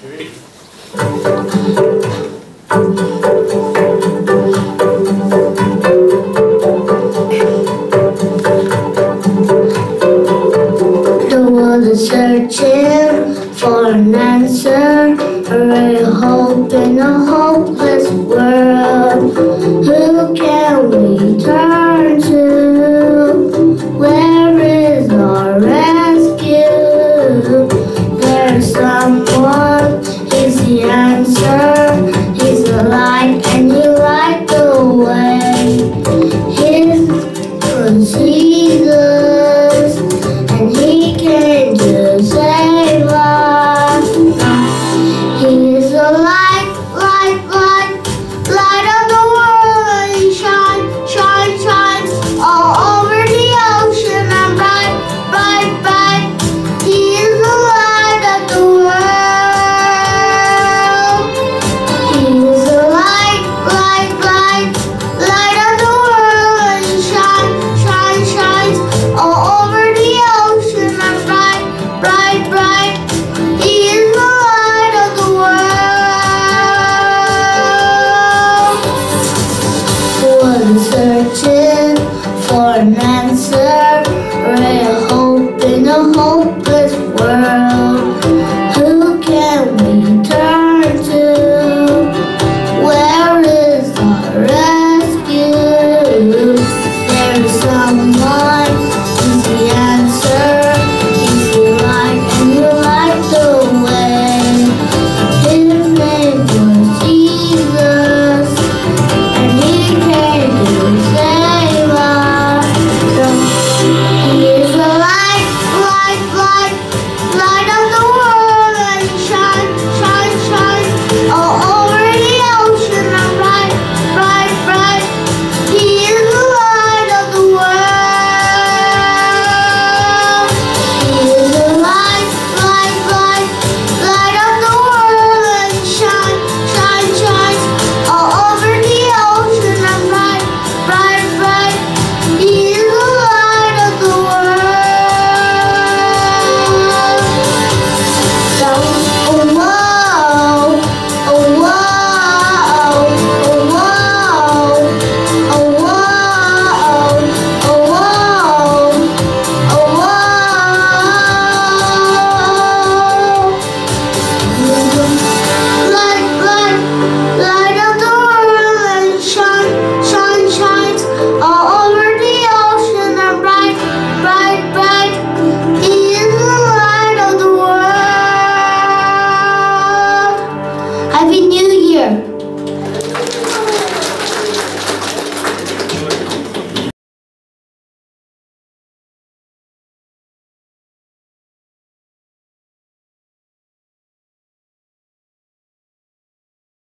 The world is searching for an answer, a hope in a hopeless seagulls, and he can just.